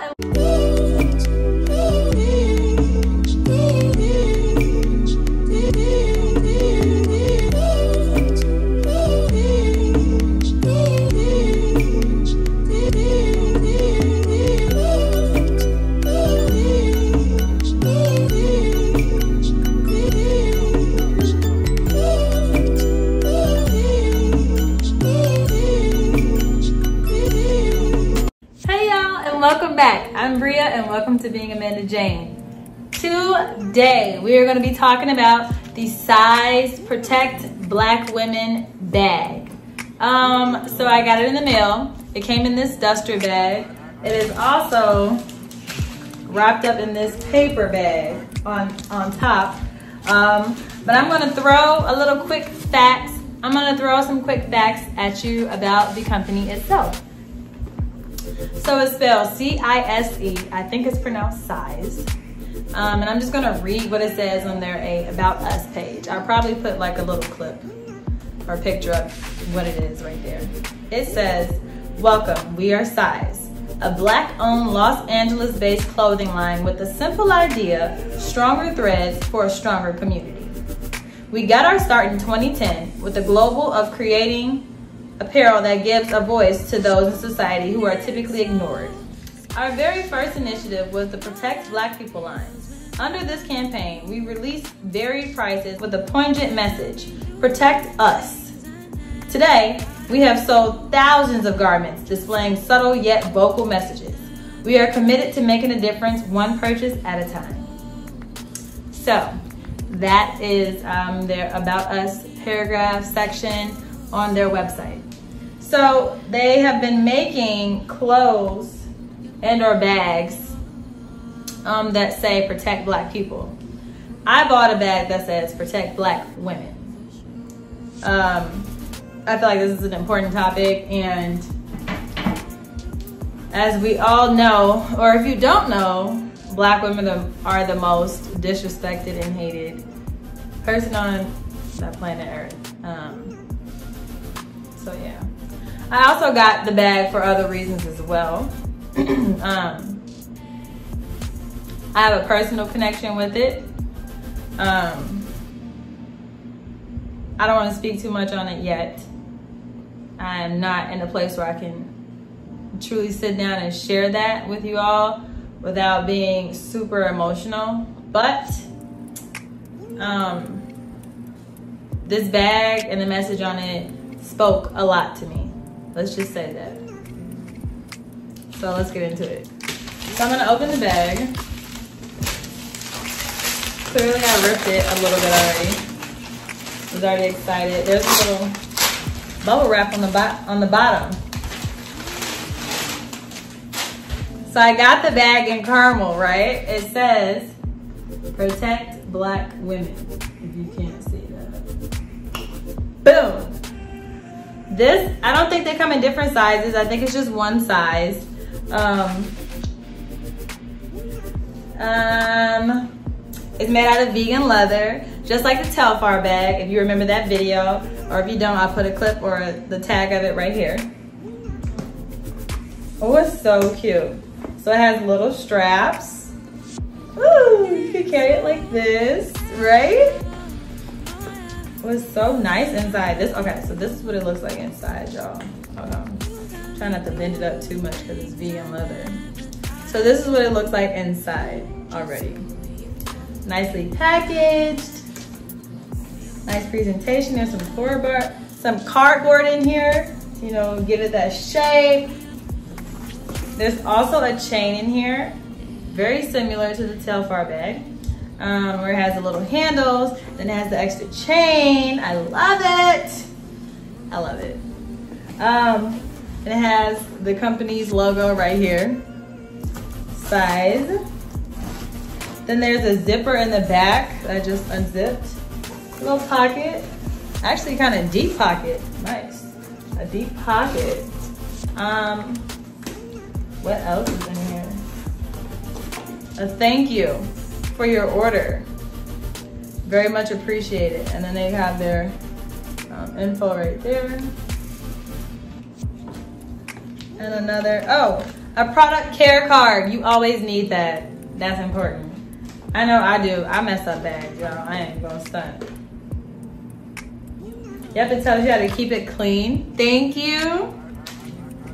y'all. Welcome to Being Amanda Jane. Today, we are going to be talking about the CISE Protect Black Women bag. Um, so I got it in the mail. It came in this duster bag. It is also wrapped up in this paper bag on on top. Um, but I'm going to throw a little quick facts. I'm going to throw some quick facts at you about the company itself. So it's spelled C-I-S-E. I think it's pronounced size. Um, and I'm just gonna read what it says on their a About Us page. I'll probably put like a little clip or picture of what it is right there. It says, welcome, we are CISE, a black-owned Los Angeles-based clothing line with the simple idea, stronger threads for a stronger community. We got our start in 2010 with the global of creating apparel that gives a voice to those in society who are typically ignored. Our very first initiative was the Protect Black People line. Under this campaign, we released varied prices with a poignant message, protect us. Today, we have sold thousands of garments displaying subtle yet vocal messages. We are committed to making a difference one purchase at a time. So, that is um, their About Us paragraph section on their website. So they have been making clothes and or bags um, that say protect black people. I bought a bag that says protect black women. Um, I feel like this is an important topic and as we all know, or if you don't know, black women are the most disrespected and hated person on that planet Earth. Um, so yeah. I also got the bag for other reasons as well. um, I have a personal connection with it. Um, I don't want to speak too much on it yet. I'm not in a place where I can truly sit down and share that with you all without being super emotional. But um, this bag and the message on it spoke a lot to me. Let's just say that. So let's get into it. So I'm gonna open the bag. Clearly I ripped it a little bit already. I was already excited. There's a little bubble wrap on the, on the bottom. So I got the bag in caramel, right? It says, protect black women, if you can't see that. Boom. This, I don't think they come in different sizes. I think it's just one size. Um, um, it's made out of vegan leather, just like the Telfar bag, if you remember that video. Or if you don't, I'll put a clip or the tag of it right here. Oh, it's so cute. So it has little straps. Ooh, you can carry it like this, right? Was so nice inside. This okay, so this is what it looks like inside, y'all. Hold on. Try not to bend it up too much because it's vegan leather. So this is what it looks like inside already. Nicely packaged. Nice presentation. There's some cardboard, some cardboard in here. You know, give it that shape. There's also a chain in here, very similar to the Telfar bag, um, where it has the little handles, then it has the extra chain. I love it. I love it. Um, it has the company's logo right here, CISE. Then there's a zipper in the back that I just unzipped. A little pocket, actually kind of deep pocket, nice. A deep pocket. Um, what else is in here? A thank you for your order. Very much appreciated. And then they have their um, info right there. And another, oh, A product care card. You always need that. That's important. I know I do. I mess up bags, y'all. I ain't gonna stunt. Yep, it tells you how to keep it clean. Thank you.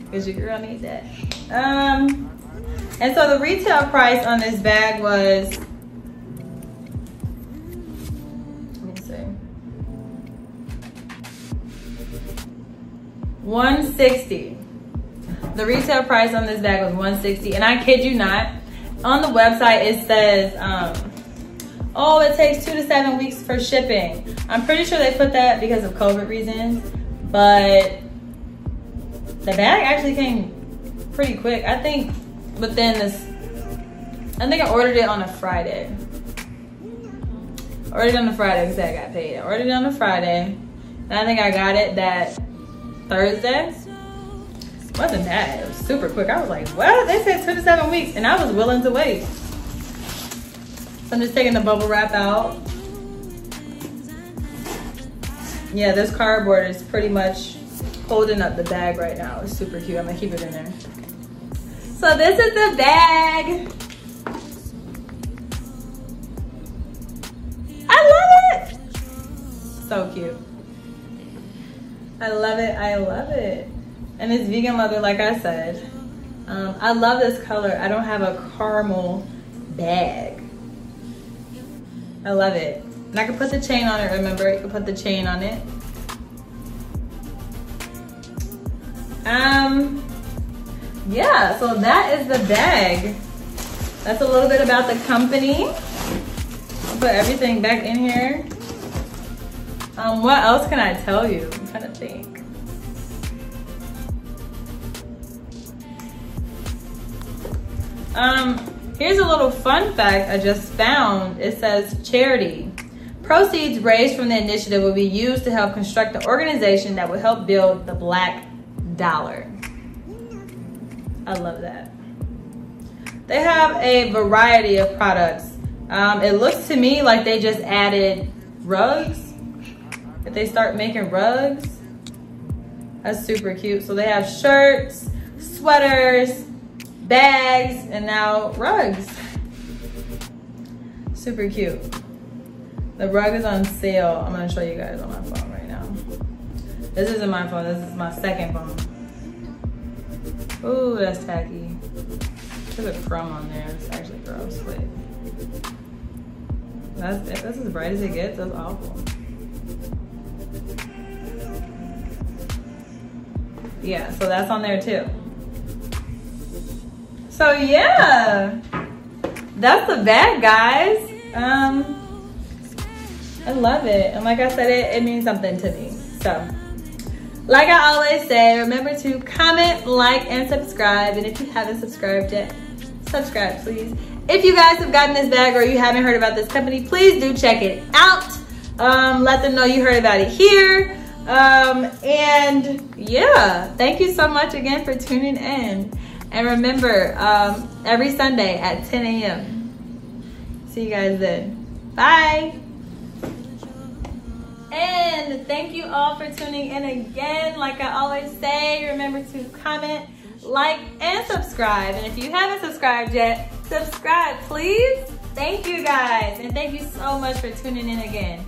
Because your girl needs that. Um, and so the retail price on this bag was, 160. The retail price on this bag was 160 and I kid you not, on the website it says, um, oh, it takes two to seven weeks for shipping. I'm pretty sure they put that because of COVID reasons, but the bag actually came pretty quick. I think within this, I think I ordered it on a Friday. Ordered on a Friday because I got paid. I ordered it on a Friday. And I think I got it that Thursday. Wasn't bad. It was super quick. I was like, well, they said two to seven weeks. And I was willing to wait. So I'm just taking the bubble wrap out. Yeah, this cardboard is pretty much holding up the bag right now. It's super cute. I'm gonna keep it in there. So this is the bag. I love it. So cute. I love it, I love it. And it's vegan leather, like I said. Um, I love this color. I don't have a caramel bag. I love it. And I can put the chain on it, remember? You can put the chain on it. Um, yeah, so that is the bag. That's a little bit about the company. I'll put everything back in here. Um, what else can I tell you? Think. Um, here's a little fun fact I just found. It says charity. Proceeds raised from the initiative will be used to help construct the organization that will help build the Black dollar. I love that. They have a variety of products. Um, it looks to me like they just added rugs. If they start making rugs, that's super cute. So they have shirts, sweaters, bags, and now rugs. Super cute. The rug is on sale. I'm gonna show you guys on my phone right now. This isn't my phone, this is my second phone. Ooh, that's tacky. There's a crumb on there. It's actually gross, that's that's as bright as it gets. That's awful. Yeah, so that's on there too. So yeah, that's the bag, guys. Um, I love it, and like I said, it, it means something to me. So. Like I always say, remember to comment, like, and subscribe. And if you haven't subscribed yet, subscribe, please. If you guys have gotten this bag or you haven't heard about this company, please do check it out. Um, let them know you heard about it here. Um, and yeah, thank you so much again for tuning in. And remember, um, every Sunday at 10 a.m. See you guys then. Bye. And thank you all for tuning in again. Like I always say, remember to comment, like, and subscribe. And if you haven't subscribed yet, subscribe, please. Thank you guys. And thank you so much for tuning in again.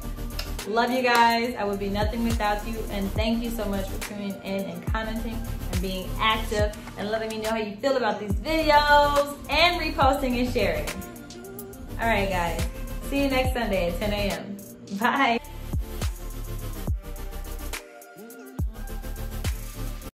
Love you guys. I would be nothing without you. And thank you so much for tuning in and commenting and being active and letting me know how you feel about these videos and reposting and sharing. All right, guys. See you next Sunday at 10 a.m. Bye.